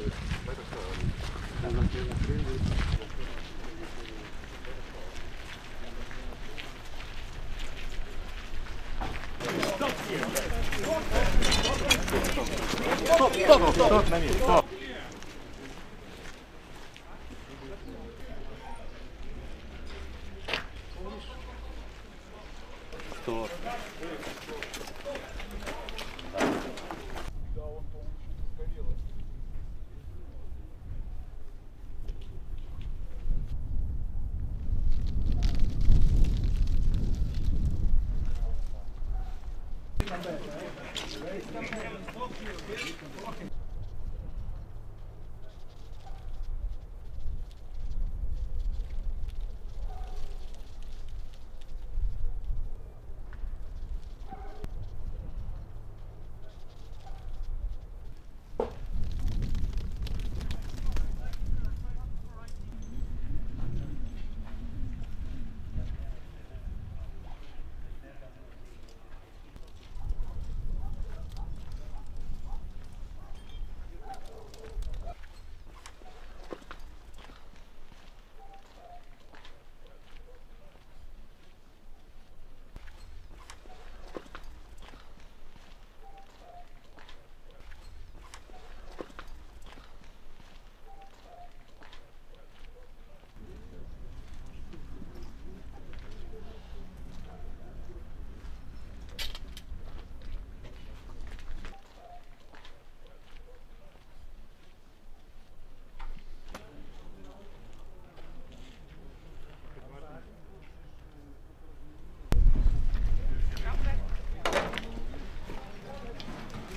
Стоп, стоп, стоп, стоп, стоп, стоп, стоп, стоп, стоп, стоп, стоп, стоп, стоп, стоп, стоп, стоп, стоп, стоп, стоп,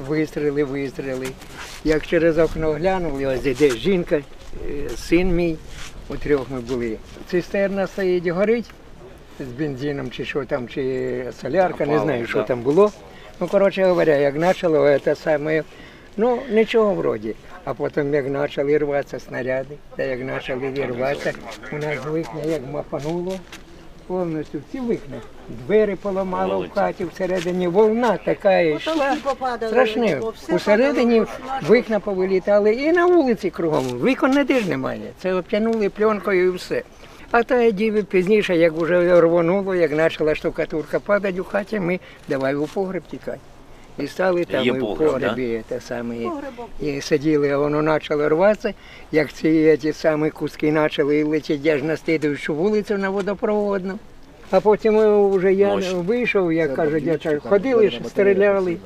Вистріли, вистріли. Як через окно глянули, ось іде жінка, е, син мій, у трьох ми були. Цистерна стоїть, горить з бензином, чи що там, чи солярка, не знаю, що там було. Ну, коротше говоря, як почало це саме, ну нічого вроді. А потім як почали рватися снаряди, та як почали рватися, у нас вікна як мапануло. Повністю всі вікна. Двері поламало в хаті, всередині волна така йшла. Страшне. Усередині вікна повилітали і на вулиці кругом. Вікон не ж немає. Це обтянули пленкою і все. А та діви пізніше, як вже рвонуло, як почала штукатурка падати у хаті, ми давай у погреб тікати. І стали там Є і в погреб, погребі те саме. І сиділи, а воно почало рватися, як ці ті самі куски почали летіти аж на слідуючу вулицю на водопроводну. А потім е, вже я Мощно. вийшов, як кажуть, дівчата, ходили, ж, стріляли.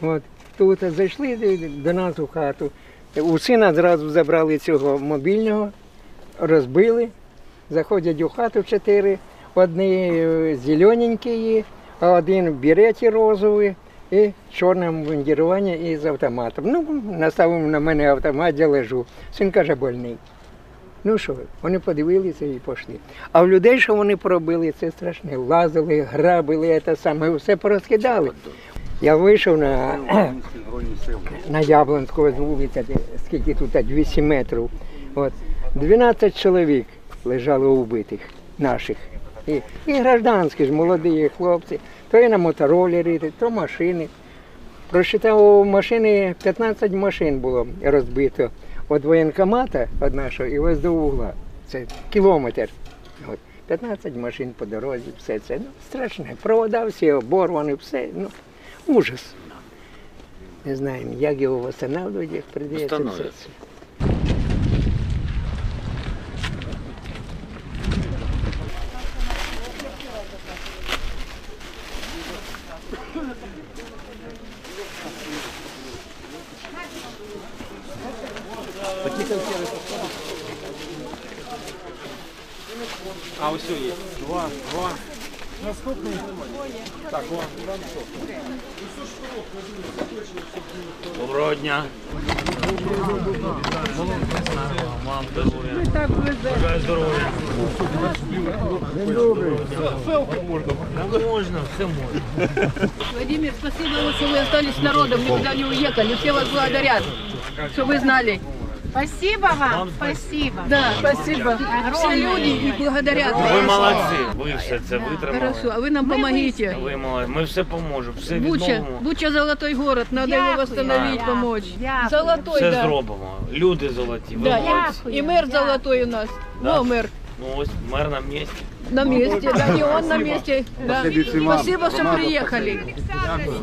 От. Тут зайшли до нас у хату. У сина зразу забрали цього мобільного, розбили, заходять у хату чотири, одні е, зелененькі, а один в береті розовий і в чорному вандіруванні і з автоматом. Ну, наставив на мене автомат, я лежу. Син каже, больний. Ну що, вони подивилися і пішли. А в людей, що вони поробили, це страшне. Лазили, грабили, це саме, все порозкидали. Я вийшов на, на Яблонську з вулиці, де- скільки тут 200 метрів. От. 12 чоловік лежало убитих наших. І, і гражданські ж молоді хлопці, то і на моторолері, то машини. Просчитав машини, 15 машин було розбито від воєнкомата від нашого і ось до угла. Це кілометр. От. 15 машин по дорозі, все це. Ну, страшне. Провода всі оборвані, все. Ну, ужас. Не знаємо, як його встановлювати, як прийдеться А ось є. Два, два. Наступний. Так, о. Доброго дня. Вам здоров'я. Бажаю здоров'я. Да можна, все можна. Владимир, спасибо, что вы остались с народом, никуда не уехали. Все вас благодарят, что вы знали, Спасибо вам, спасибо. Да, спасибо. Все люди и благодарят Ви вас. молодці, ви все це витримали. Хорошо, а вы нам помогите. Ви молодці, ми все поможемо, все Буча, відновимо, Буча золотой город, надо его Дякую. восстановить, Да. помочь. Дякую. Золотой, все да. зробимо. Люди золоті, ви Да, молодці. Дякую. и мэр золотой у нас. Да. Во, мэр. Ну ось мер на місці. На месте, да, и он на месте. Да. Спасибо, что приехали.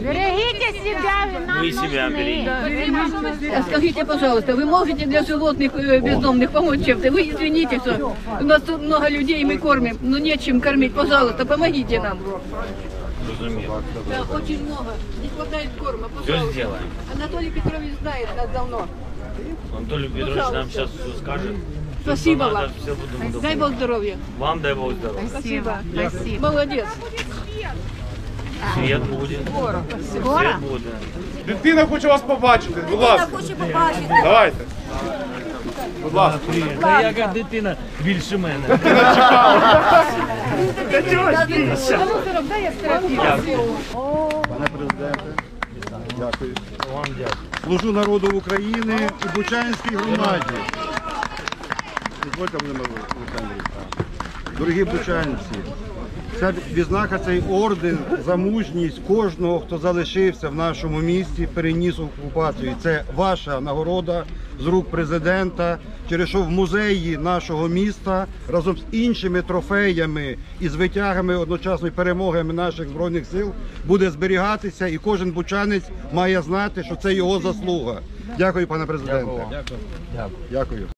Берегите себя, вы нам Ви себе нужны. беріть. А Скажите, пожалуйста, вы можете для животных э, бездомных помочь чем-то? Вы извините, что у нас тут много людей, мы кормим, но нечем кормить. Пожалуйста, помогите нам. Розумію. Да, очень много. Не хватает корма, Все пожалуйста. зробимо. Анатолий Петрович знает нас давно. Анатолій Петрович нам зараз все скаже. Спасибо вам. Дай. Бог здоровья. Вам дай Бог здоров'я. Спасибо, спасибо. Молодец. Світ буде. Скоро? Світ буде. Дитина хоче вас побачити, будь ласка. Хоче побачити. Давайте. Будь ласка. Та яка дитина більше мене. Пане президенте, дякую. Вам дякую. Служу народу України у Бучанській громаді. Дозвольте мене, Олександрів. Дорогі бучанці, ця відзнака, цей орден за мужність кожного, хто залишився в нашому місті, переніс окупацію. Це ваша нагорода з рук президента, через що в музеї нашого міста разом з іншими трофеями і з витягами одночасної перемогами наших збройних сил буде зберігатися, і кожен бучанець має знати, що це його заслуга. Дякую, пане президенте. Дякую. Дякую.